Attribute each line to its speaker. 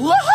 Speaker 1: Whoa!